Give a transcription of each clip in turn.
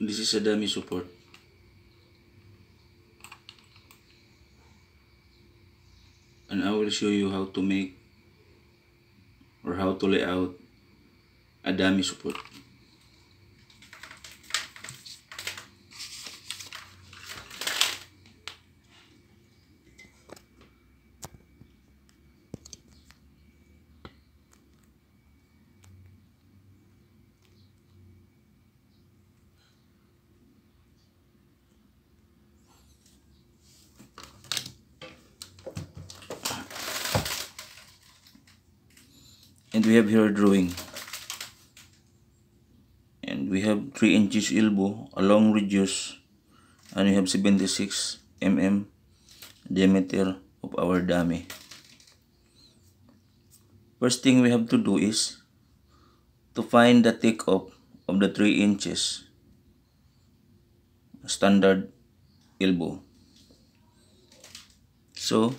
this is a dummy support. And I will show you how to make or how to lay out a dummy support we have here a drawing. And we have 3 inches elbow a long radius and we have 76 mm diameter of our dummy. First thing we have to do is to find the take takeoff of the 3 inches. Standard elbow. So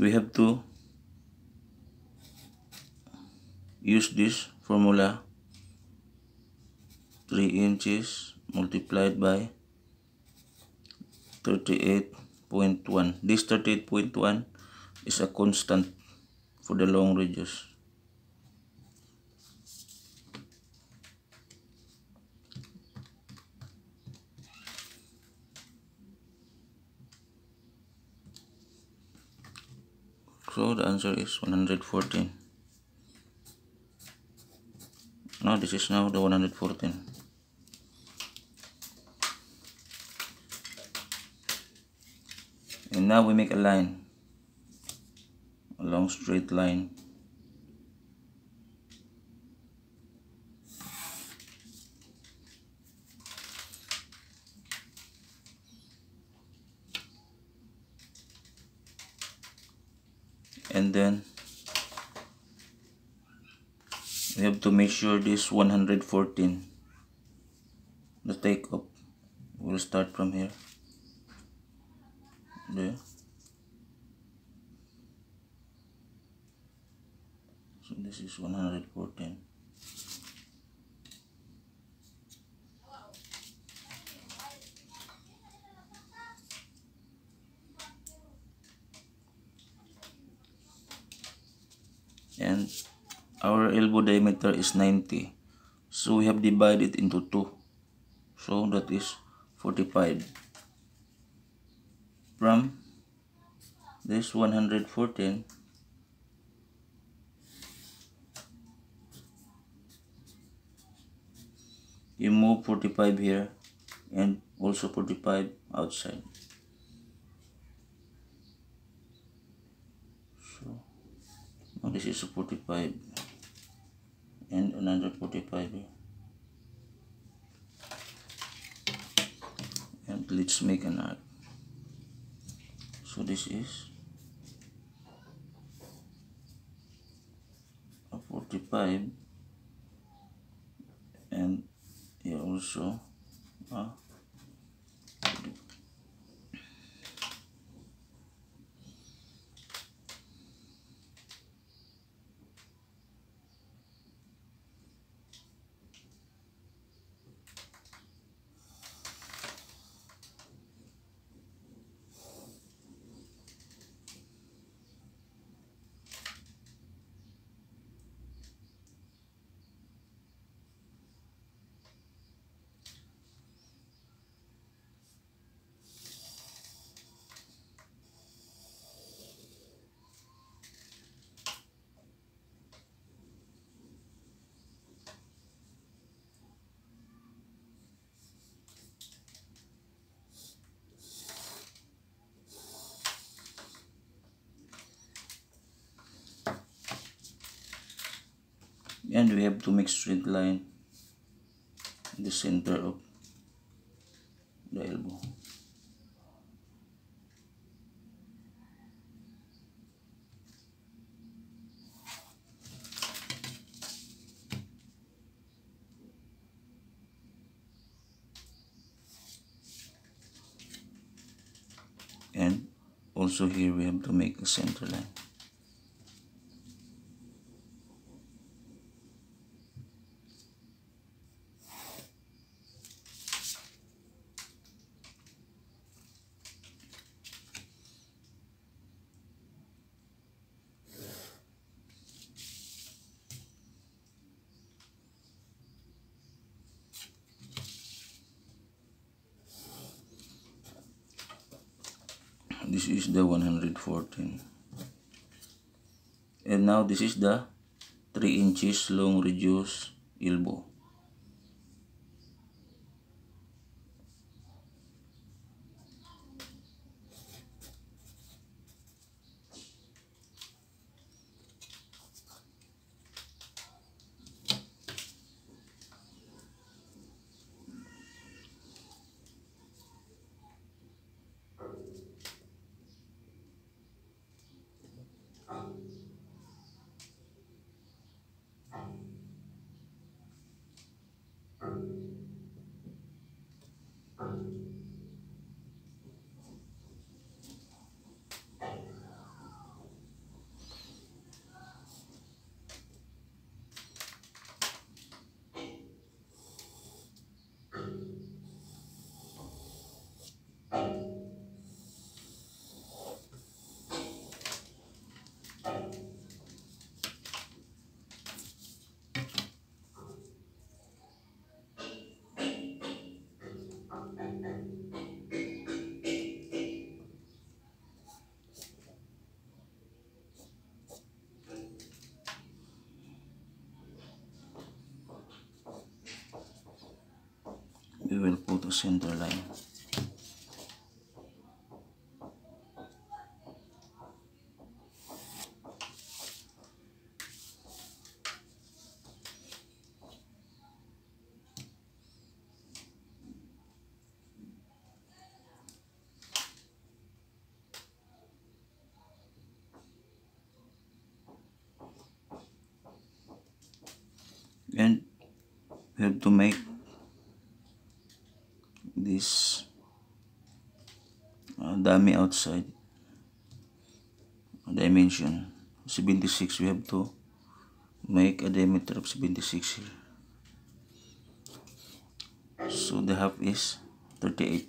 we have to use this formula. 3 inches multiplied by 38.1 this 38.1 is a constant for the long radius so the answer is 114 no this is now the 114 and now we make a line a long straight line and then we have to measure this 114 the take up. We'll start from here. There so this is 114 and our elbow diameter is 90 so we have divided it into 2 so that is 45 from this 114 you move 45 here and also 45 outside. So this is 45 and another 45 and let's make an arc. So this is a 45 and here also a and we have to make straight line in the center of the elbow. And also here we have to make a center line this is the 114 and now this is the 3 inches long reduced elbow we will put a center line and dummy outside. Dimension 76 we have to make a diameter of 76 here. So the half is 38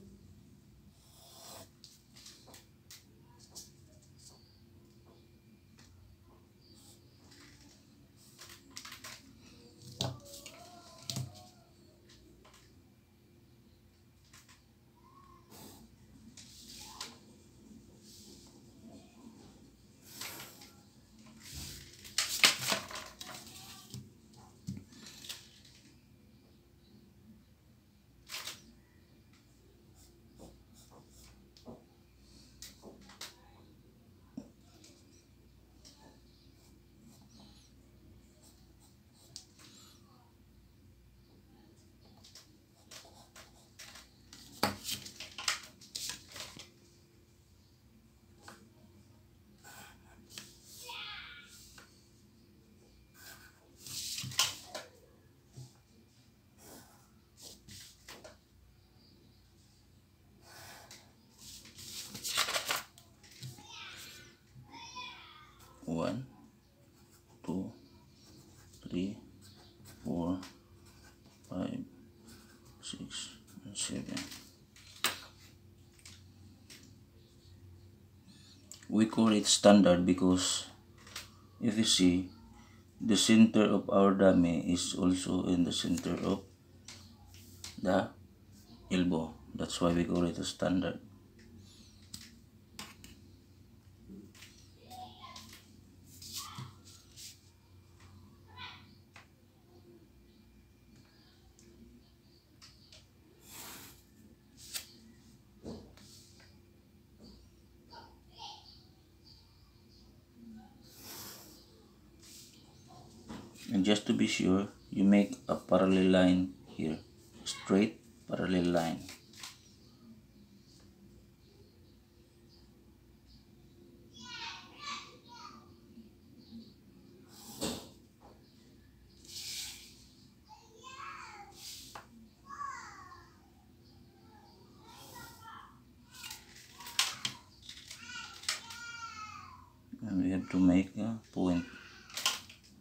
one, two, three, four, five, six, and seven. We call it standard because if you see the center of our dummy is also in the center of the elbow. That's why we call it a standard. And just to be sure you make a parallel line here straight parallel line and we have to make a point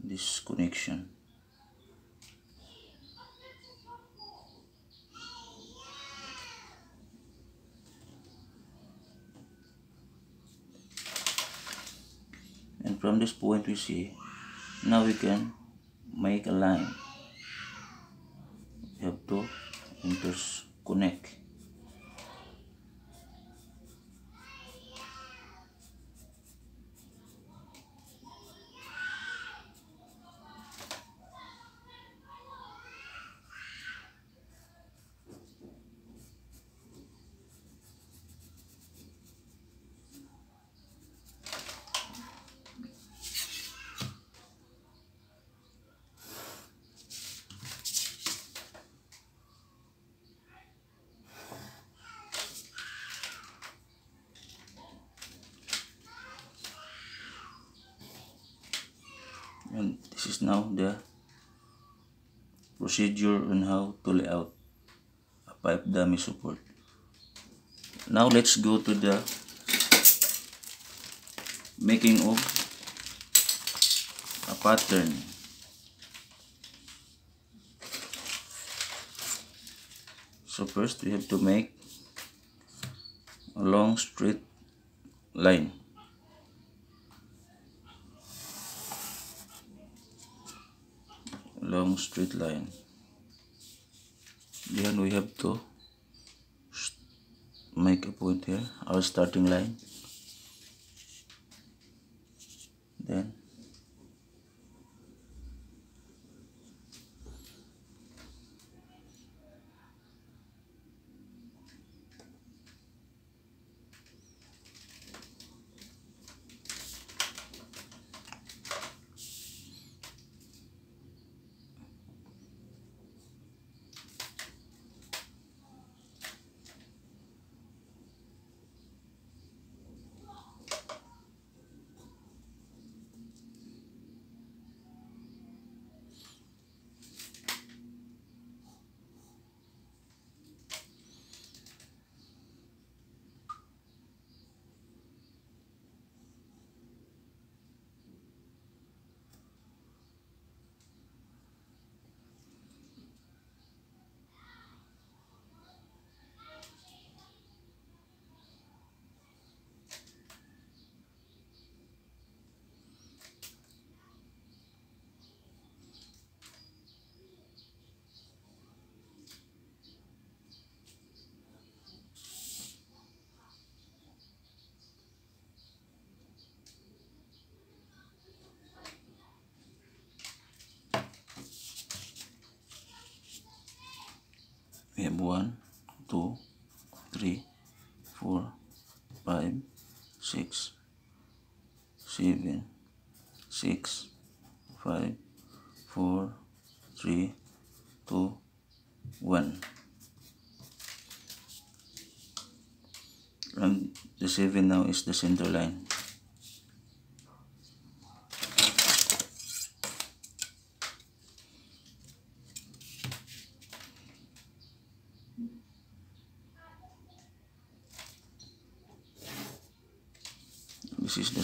this connection and from this point we see now we can make a line. We have to interconnect. and now the procedure on how to lay out a pipe dummy support. Now let's go to the making of a pattern. So first we have to make a long straight line long straight line. Then we have to make a point here our starting line. Then we have one, two, three, four, five, six, seven, six, five, four, three, two, one. And the seven now is the center line.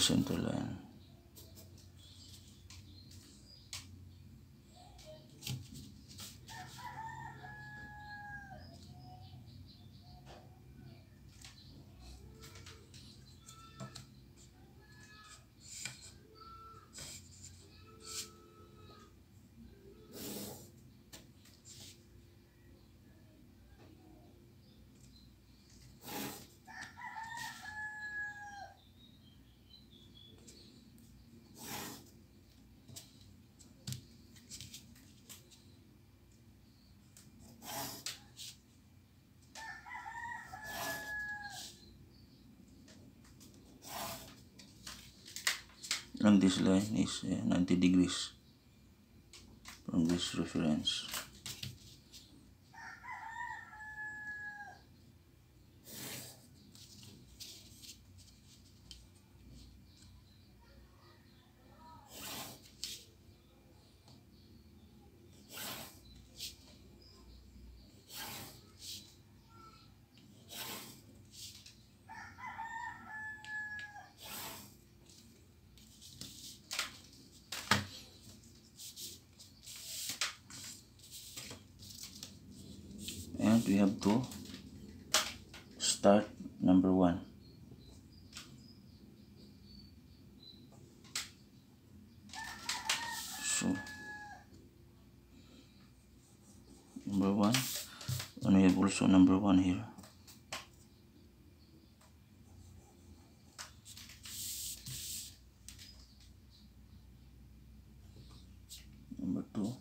This is the and this line is uh, 90 degrees from this reference and we have to start number one. So number one and we have also number one here number two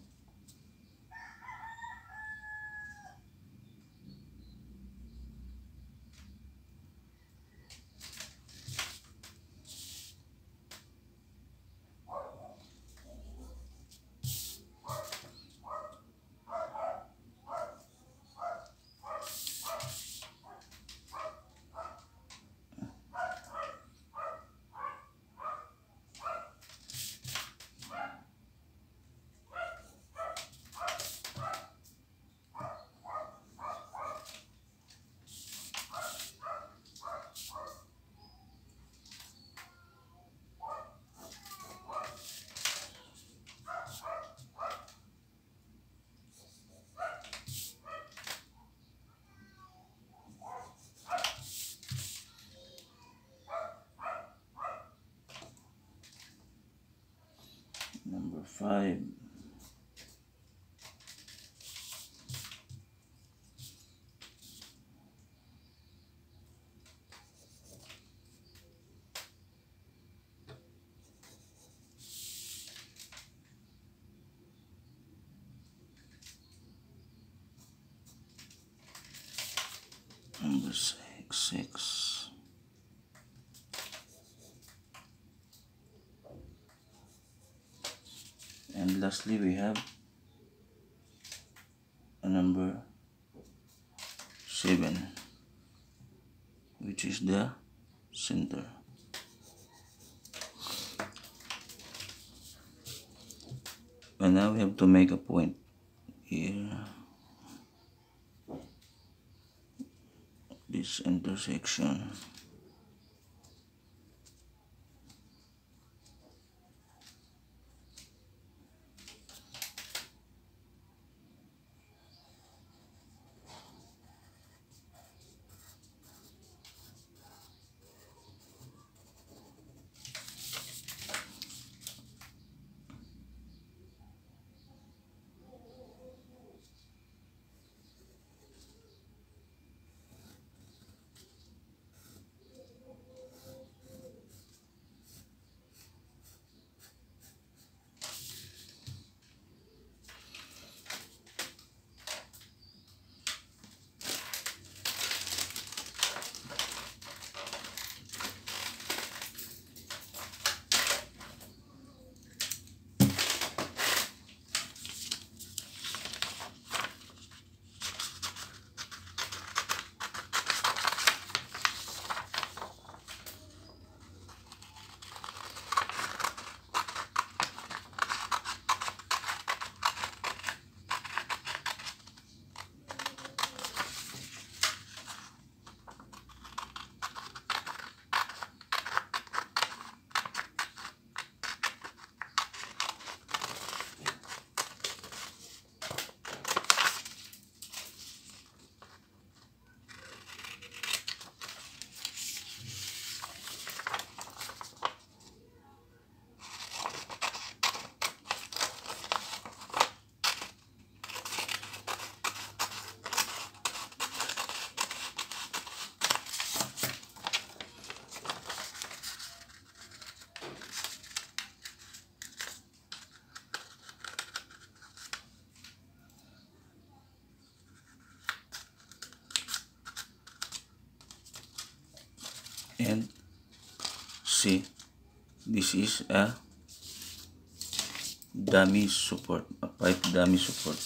five number six six and lastly we have a number 7 which is the center. And now we have to make a point here. This intersection this is a dummy support a pipe dummy support